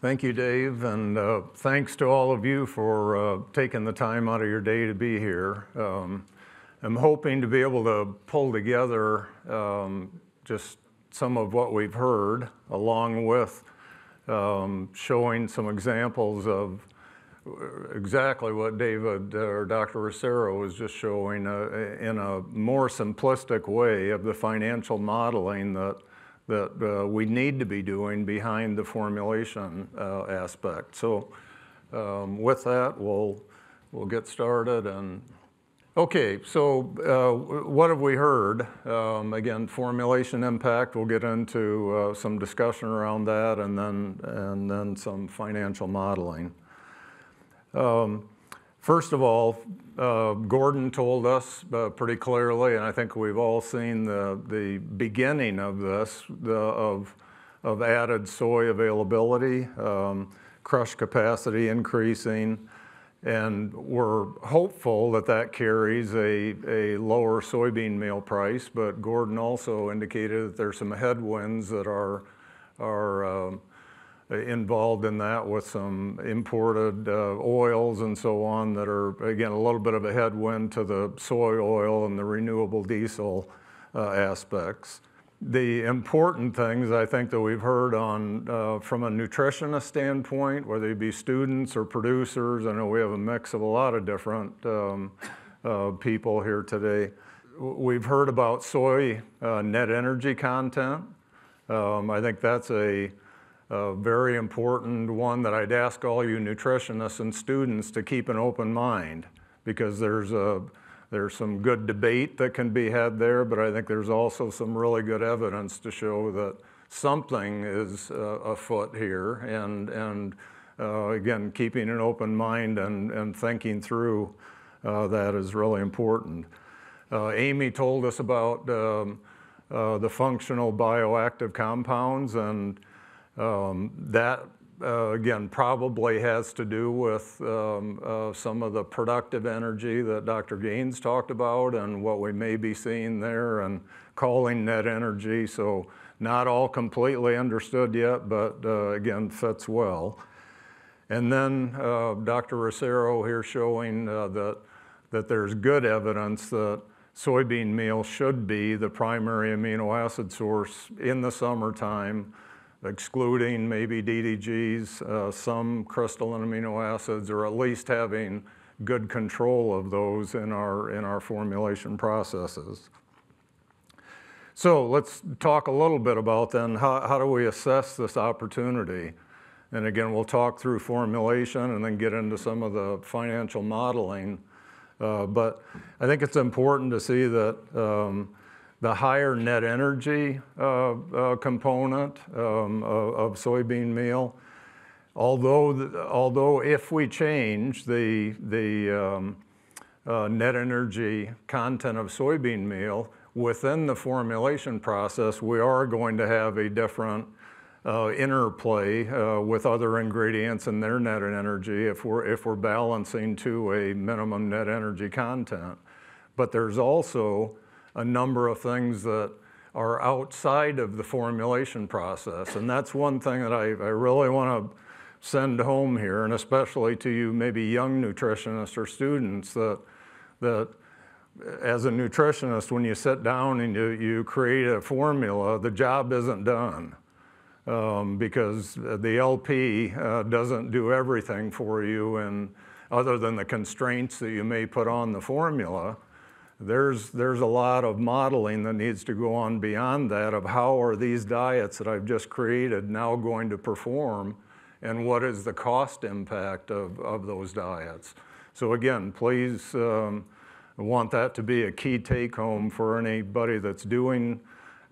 Thank you, Dave, and uh, thanks to all of you for uh, taking the time out of your day to be here. Um, I'm hoping to be able to pull together um, just some of what we've heard, along with um, showing some examples of exactly what David or Dr. Rosero was just showing uh, in a more simplistic way of the financial modeling that that uh, we need to be doing behind the formulation uh, aspect. So um, with that, we'll, we'll get started. And okay, so uh, what have we heard? Um, again, formulation impact. We'll get into uh, some discussion around that, and then and then some financial modeling. Um, First of all, uh, Gordon told us uh, pretty clearly, and I think we've all seen the, the beginning of this, the, of, of added soy availability, um, crush capacity increasing, and we're hopeful that that carries a, a lower soybean meal price, but Gordon also indicated that there's some headwinds that are, are um, involved in that with some imported uh, oils and so on that are, again, a little bit of a headwind to the soy oil and the renewable diesel uh, aspects. The important things I think that we've heard on uh, from a nutritionist standpoint, whether it be students or producers, I know we have a mix of a lot of different um, uh, people here today. We've heard about soy uh, net energy content. Um, I think that's a a very important one that I'd ask all you nutritionists and students to keep an open mind because there's a there's some good debate that can be had there, but I think there's also some really good evidence to show that something is uh, afoot here, and and uh, again, keeping an open mind and and thinking through uh, that is really important. Uh, Amy told us about um, uh, the functional bioactive compounds and um, that, uh, again, probably has to do with um, uh, some of the productive energy that Dr. Gaines talked about and what we may be seeing there and calling net energy. So not all completely understood yet, but uh, again, fits well. And then uh, Dr. Rosero here showing uh, that, that there's good evidence that soybean meal should be the primary amino acid source in the summertime excluding maybe DDGs, uh, some crystalline amino acids, or at least having good control of those in our, in our formulation processes. So let's talk a little bit about then how, how do we assess this opportunity? And again, we'll talk through formulation and then get into some of the financial modeling. Uh, but I think it's important to see that um, the higher net energy uh, uh, component um, of, of, soybean meal. Although, although if we change the, the um, uh, net energy content of soybean meal within the formulation process, we are going to have a different uh, interplay uh, with other ingredients and their net energy if we're, if we're balancing to a minimum net energy content. But there's also a number of things that are outside of the formulation process. And that's one thing that I, I really want to send home here, and especially to you maybe young nutritionists or students, that, that as a nutritionist, when you sit down and you, you create a formula, the job isn't done. Um, because the LP uh, doesn't do everything for you and other than the constraints that you may put on the formula there's, there's a lot of modeling that needs to go on beyond that of how are these diets that I've just created now going to perform and what is the cost impact of, of those diets. So again, please um, want that to be a key take home for anybody that's doing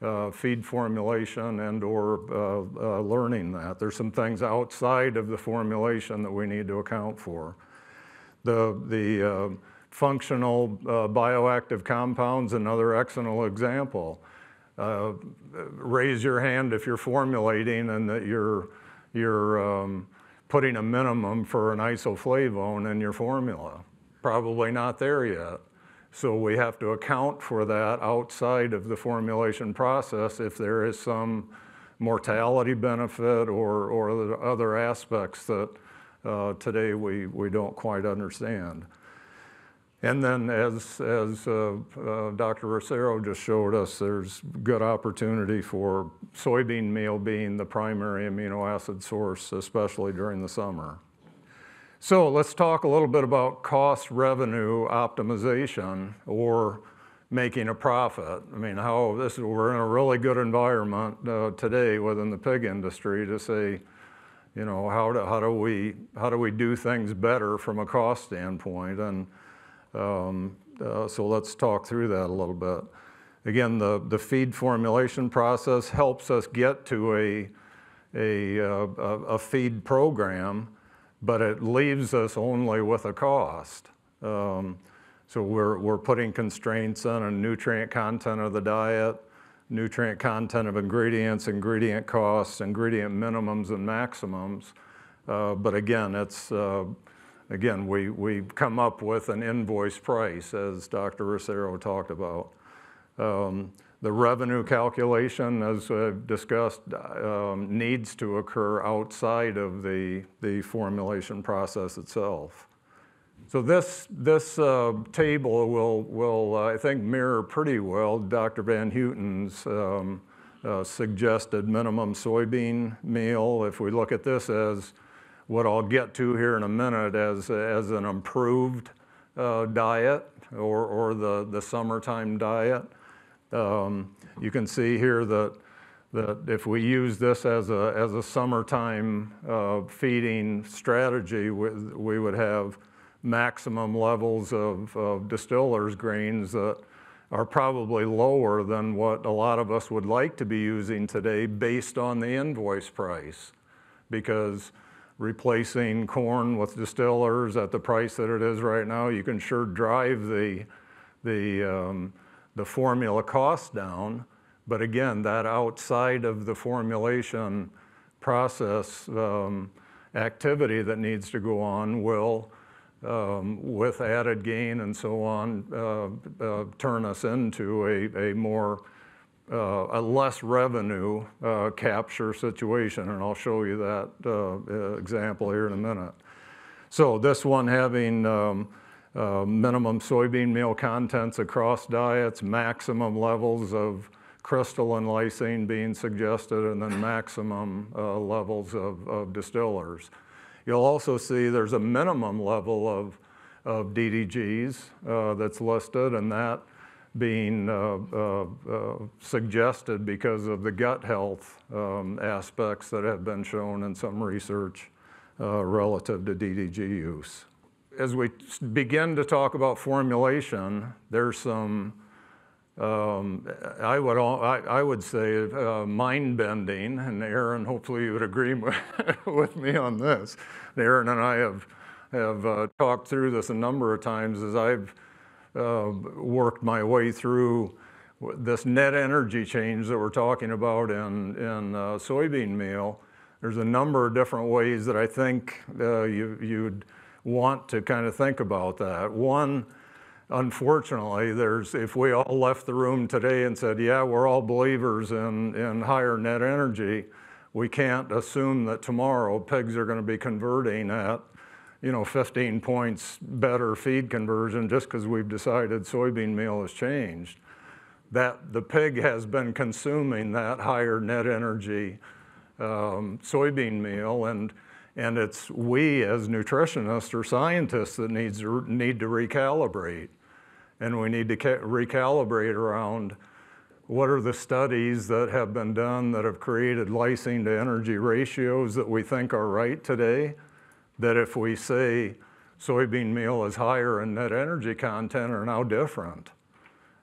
uh, feed formulation and or uh, uh, learning that. There's some things outside of the formulation that we need to account for. The, the uh, functional uh, bioactive compounds, another excellent example. Uh, raise your hand if you're formulating and that you're, you're um, putting a minimum for an isoflavone in your formula. Probably not there yet. So we have to account for that outside of the formulation process if there is some mortality benefit or, or other aspects that uh, today we, we don't quite understand. And then as, as uh, uh, Dr. Rosero just showed us, there's good opportunity for soybean meal being the primary amino acid source, especially during the summer. So let's talk a little bit about cost revenue optimization or making a profit. I mean, how this we're in a really good environment uh, today within the pig industry to say, you know, how do, how do we how do we do things better from a cost standpoint? And um, uh, so let's talk through that a little bit. Again, the, the feed formulation process helps us get to a, a, uh, a feed program, but it leaves us only with a cost. Um, so we're, we're putting constraints on a nutrient content of the diet, nutrient content of ingredients, ingredient costs, ingredient minimums and maximums. Uh, but again, it's, uh, again, we, we come up with an invoice price as Dr. Rosero talked about. Um, the revenue calculation, as I've discussed, um, needs to occur outside of the, the formulation process itself. So this, this uh, table will, will uh, I think, mirror pretty well Dr. Van Heugten's um, uh, suggested minimum soybean meal. If we look at this as what I'll get to here in a minute as, as an improved uh, diet or, or the, the summertime diet, um, you can see here that, that if we use this as a, as a summertime uh, feeding strategy, we, we would have maximum levels of, of distillers grains that are probably lower than what a lot of us would like to be using today based on the invoice price. Because replacing corn with distillers at the price that it is right now, you can sure drive the, the, um, the formula cost down. But again, that outside of the formulation process um, activity that needs to go on will um, with added gain and so on, uh, uh, turn us into a, a more, uh, a less revenue uh, capture situation. And I'll show you that uh, example here in a minute. So this one having um, uh, minimum soybean meal contents across diets, maximum levels of crystalline lysine being suggested, and then maximum levels of, of distillers. You'll also see there's a minimum level of, of DDGs uh, that's listed, and that being uh, uh, uh, suggested because of the gut health um, aspects that have been shown in some research relative to DDG use. As we begin to talk about formulation, there's some um, I would I, I would say uh, mind bending, and Aaron, hopefully you would agree with me on this. Aaron and I have have uh, talked through this a number of times as I've uh, worked my way through this net energy change that we're talking about in in uh, soybean meal. There's a number of different ways that I think uh, you, you'd want to kind of think about that. One unfortunately, there's, if we all left the room today and said, yeah, we're all believers in, in higher net energy, we can't assume that tomorrow pigs are going to be converting at, you know, 15 points better feed conversion just because we've decided soybean meal has changed. That the pig has been consuming that higher net energy um, soybean meal and and it's we as nutritionists or scientists that needs need to recalibrate and we need to recalibrate around what are the studies that have been done that have created lysine to energy ratios that we think are right today, that if we say soybean meal is higher in net energy content are now different.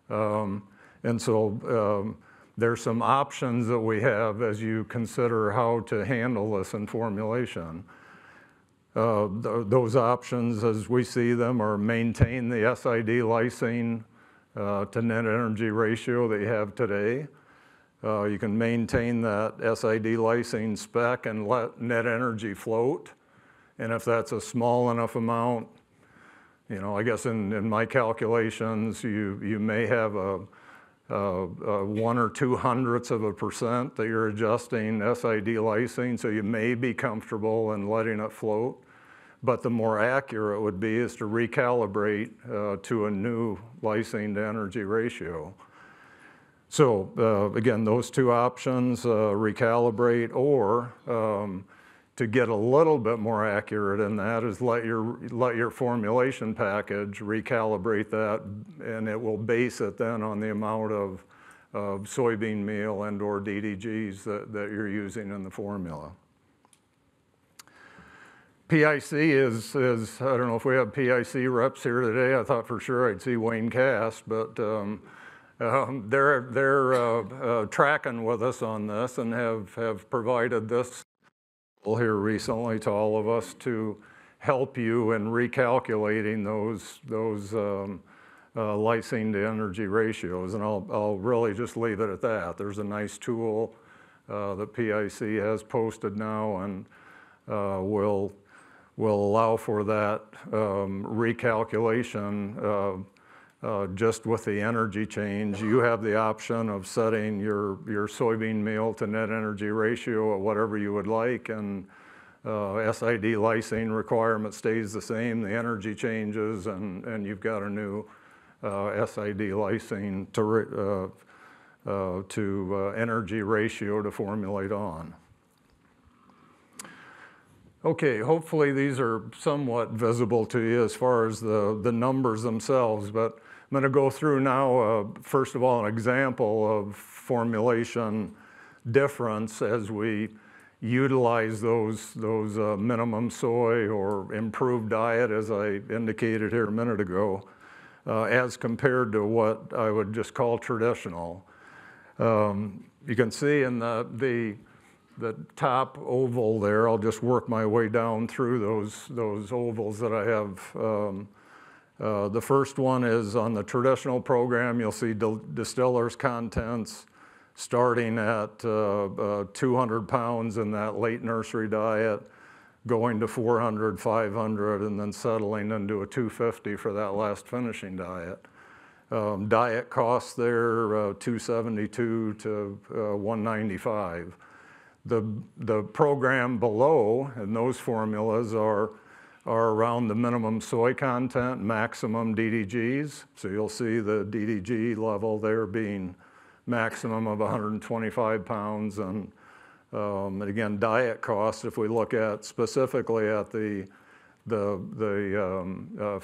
Um, and so um, there's some options that we have as you consider how to handle this in formulation. Uh, th those options, as we see them, are maintain the SID lysine uh, to net energy ratio that you have today. Uh, you can maintain that SID lysine spec and let net energy float. And if that's a small enough amount, you know, I guess in, in my calculations, you, you may have a, uh, uh, one or two hundredths of a percent that you're adjusting SID lysine, so you may be comfortable in letting it float. But the more accurate would be is to recalibrate uh, to a new lysine to energy ratio. So uh, again, those two options, uh, recalibrate or um, to get a little bit more accurate in that is let your, let your formulation package recalibrate that and it will base it then on the amount of, of soybean meal and or DDGs that, that you're using in the formula. PIC is, is, I don't know if we have PIC reps here today. I thought for sure I'd see Wayne Cast, but um, um, they're, they're uh, uh, tracking with us on this and have, have provided this here recently to all of us to help you in recalculating those, those um, uh, lysine to energy ratios. And I'll, I'll really just leave it at that. There's a nice tool uh, that PIC has posted now and uh, will, will allow for that um, recalculation uh, just with the energy change, you have the option of setting your, your soybean meal to net energy ratio at whatever you would like, and uh, SID lysine requirement stays the same, the energy changes, and, and you've got a new uh, SID lysine to, uh, uh, to uh, energy ratio to formulate on. Okay, hopefully these are somewhat visible to you as far as the, the numbers themselves, but I'm going to go through now, uh, first of all, an example of formulation difference as we utilize those, those uh, minimum soy or improved diet, as I indicated here a minute ago, uh, as compared to what I would just call traditional. Um, you can see in the, the, the top oval there, I'll just work my way down through those, those ovals that I have um, uh, the first one is on the traditional program. You'll see distillers contents starting at uh, uh, 200 pounds in that late nursery diet, going to 400, 500, and then settling into a 250 for that last finishing diet. Um, diet costs there uh, 272 to uh, 195. The, the program below, and those formulas are are around the minimum soy content, maximum DDGs. So you'll see the DDG level there being maximum of 125 pounds. And, um, and again, diet cost, if we look at specifically at the, the, the um, uh,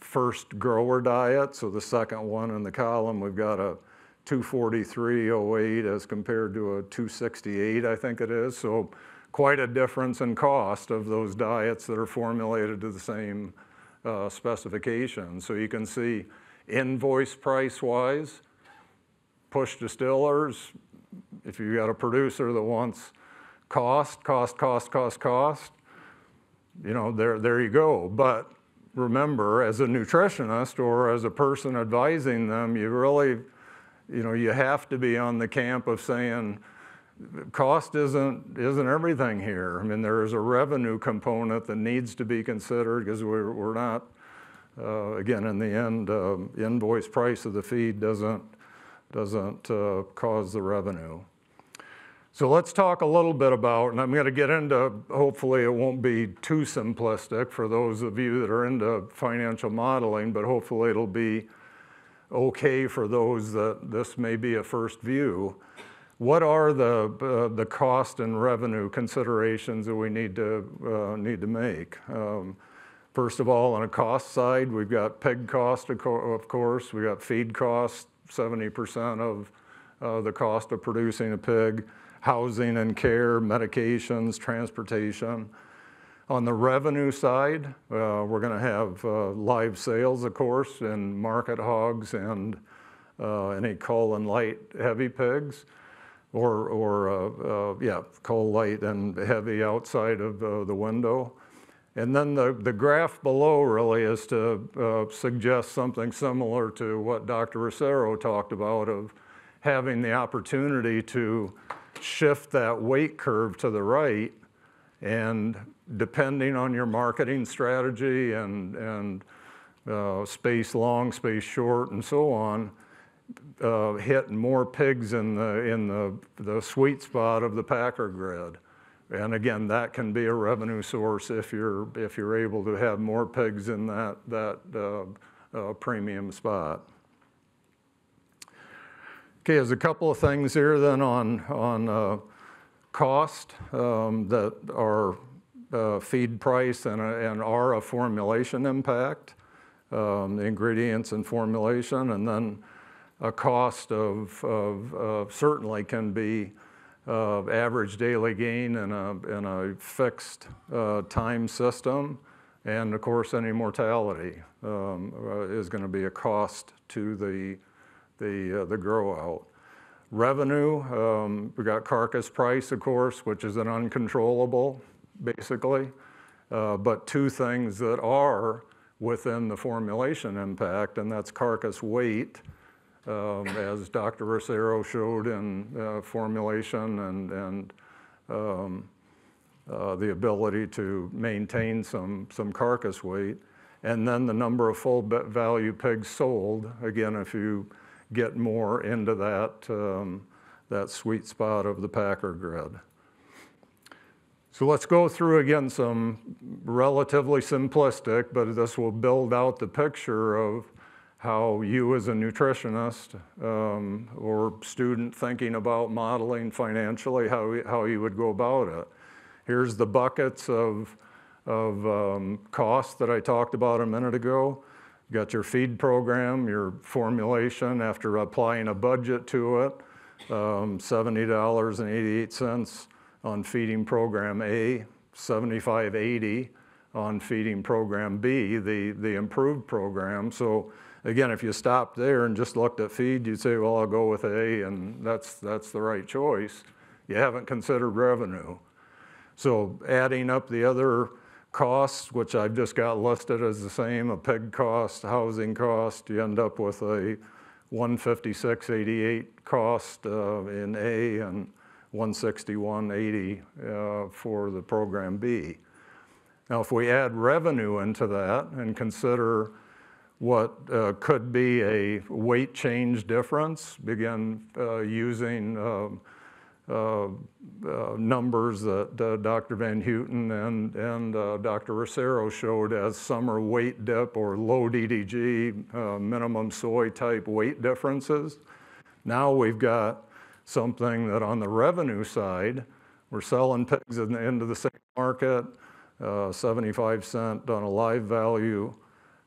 first grower diet, so the second one in the column, we've got a 243.08 as compared to a 268, I think it is. So quite a difference in cost of those diets that are formulated to the same uh, specifications. So you can see invoice price-wise, push distillers, if you've got a producer that wants cost, cost, cost, cost, cost, you know, there, there you go. But remember, as a nutritionist or as a person advising them, you really, you know, you have to be on the camp of saying, cost isn't, isn't everything here. I mean, there is a revenue component that needs to be considered because we're, we're not, uh, again, in the end, uh, invoice price of the feed doesn't, doesn't uh, cause the revenue. So let's talk a little bit about, and I'm going to get into, hopefully it won't be too simplistic for those of you that are into financial modeling, but hopefully it'll be okay for those that this may be a first view what are the, uh, the cost and revenue considerations that we need to, uh, need to make? Um, first of all, on a cost side, we've got pig cost, of, co of course, we've got feed cost, 70% of uh, the cost of producing a pig, housing and care, medications, transportation. On the revenue side, uh, we're going to have uh, live sales, of course, in market hogs and uh, any cull and light heavy pigs or, or uh, uh, yeah, coal light and heavy outside of uh, the window. And then the, the graph below really is to uh, suggest something similar to what Dr. Rosero talked about of having the opportunity to shift that weight curve to the right and depending on your marketing strategy and, and uh, space long, space short, and so on, uh, hit more pigs in the, in the, the sweet spot of the packer grid. And again, that can be a revenue source if you're, if you're able to have more pigs in that, that uh, uh, premium spot. Okay, there's a couple of things here then on, on uh, cost um, that are uh, feed price and, and are a formulation impact, um, ingredients and formulation, and then a cost of, of uh, certainly can be uh, average daily gain in a, in a fixed uh, time system. And of course, any mortality um, uh, is going to be a cost to the, the, uh, the grow out. Revenue, um, we got carcass price, of course, which is an uncontrollable, basically. Uh, but two things that are within the formulation impact, and that's carcass weight um, as Dr. Rosero showed in uh, formulation and, and um, uh, the ability to maintain some, some carcass weight. And then the number of full value pigs sold, again, if you get more into that, um, that sweet spot of the packer grid. So let's go through again some relatively simplistic, but this will build out the picture of how you as a nutritionist um, or student thinking about modeling financially, how, how you would go about it. Here's the buckets of, of um, costs that I talked about a minute ago. You got your feed program, your formulation after applying a budget to it, um, $70.88 on feeding program A, 75.80 on feeding program B, the, the improved program. So again, if you stopped there and just looked at feed, you'd say, well, I'll go with A, and that's, that's the right choice. You haven't considered revenue. So adding up the other costs, which I've just got listed as the same, a PEG cost, housing cost, you end up with a 156.88 cost uh, in A and 161.80 uh, for the program B. Now, if we add revenue into that and consider what uh, could be a weight change difference, begin uh, using um, uh, uh, numbers that uh, Dr. Van Heugten and, and uh, Dr. Rosero showed as summer weight dip or low DDG, minimum soy type weight differences. Now we've got something that on the revenue side, we're selling pigs into the same market, 75 cent on a live value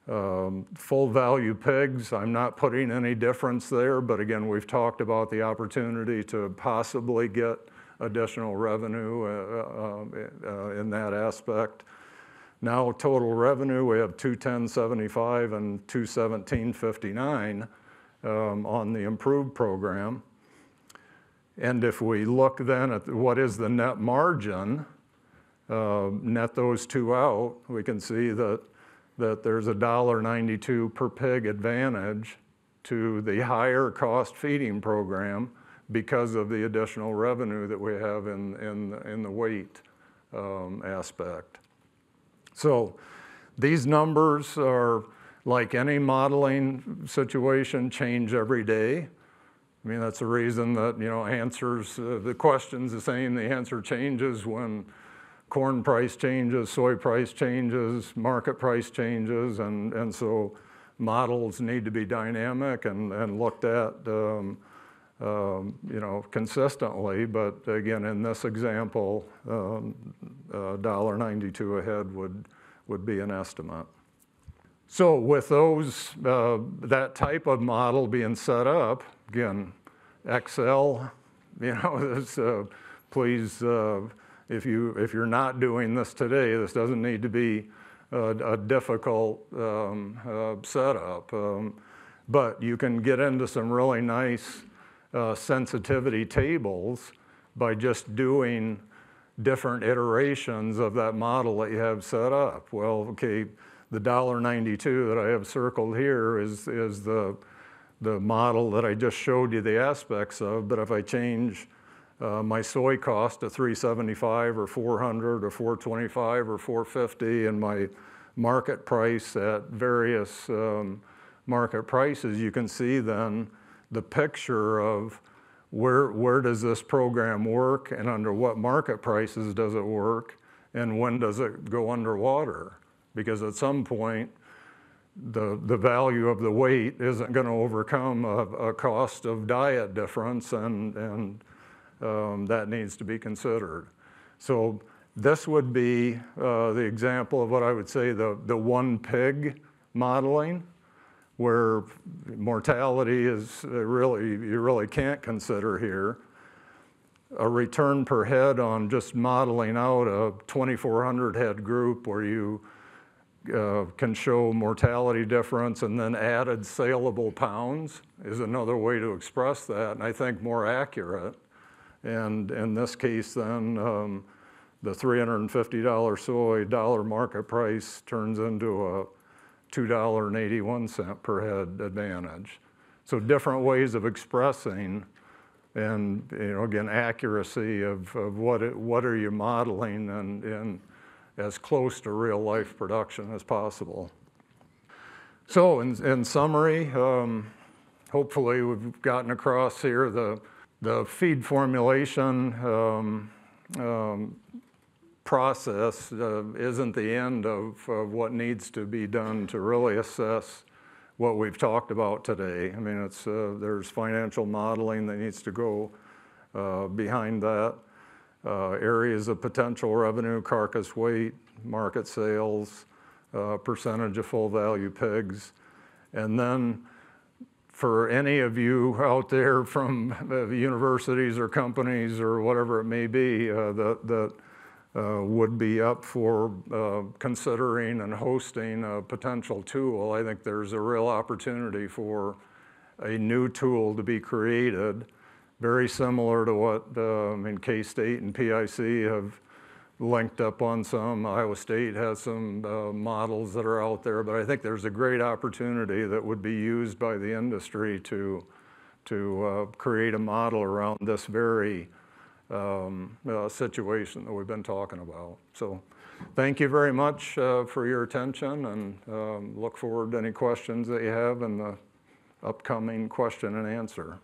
um, full value pigs, I'm not putting any difference there, but again, we've talked about the opportunity to possibly get additional revenue uh, uh, uh, in that aspect. Now total revenue, we have 210.75 and 217.59 um, on the improved program. And if we look then at what is the net margin, uh, net those two out, we can see that that there's a $1.92 per pig advantage to the higher cost feeding program because of the additional revenue that we have in, in, in the weight um, aspect. So these numbers are like any modeling situation change every day. I mean, that's the reason that, you know, answers, uh, the question's the same, the answer changes when corn price changes, soy price changes, market price changes, and, and so models need to be dynamic and, and looked at um, um, you know, consistently. But again, in this example, um, $1.92 a head would, would be an estimate. So with those, uh, that type of model being set up, again, Excel, you know, this, uh, please uh, if, you, if you're not doing this today, this doesn't need to be a, a difficult um, uh, setup. Um, but you can get into some really nice uh, sensitivity tables by just doing different iterations of that model that you have set up. Well, okay, the $1.92 that I have circled here is, is the, the model that I just showed you the aspects of, but if I change uh, my soy cost at 375 or 400 or 425 or 450 and my market price at various um, market prices, you can see then the picture of where, where does this program work and under what market prices does it work and when does it go underwater? Because at some point, the, the value of the weight isn't going to overcome a, a cost of diet difference, and, and um, that needs to be considered. So this would be uh, the example of what I would say the, the one pig modeling, where mortality is really, you really can't consider here. A return per head on just modeling out a 2,400 head group where you uh, can show mortality difference and then added saleable pounds is another way to express that, and I think more accurate. And in this case, then um, the $350 soy dollar market price turns into a $2.81 per head advantage. So different ways of expressing and, you know, again, accuracy of, of what, it, what are you modeling and, and as close to real life production as possible. So in, in summary, um, hopefully we've gotten across here the, the feed formulation um, um, process uh, isn't the end of, of, what needs to be done to really assess what we've talked about today. I mean, it's, uh, there's financial modeling that needs to go uh, behind that uh, areas of potential revenue, carcass weight, market sales, uh, percentage of full value pigs. And then for any of you out there from uh, universities or companies or whatever it may be uh, that, that uh, would be up for uh, considering and hosting a potential tool, I think there's a real opportunity for a new tool to be created very similar to what uh, I mean, K-State and PIC have linked up on some. Iowa State has some uh, models that are out there, but I think there's a great opportunity that would be used by the industry to, to uh, create a model around this very um, uh, situation that we've been talking about. So thank you very much uh, for your attention and um, look forward to any questions that you have in the upcoming question and answer.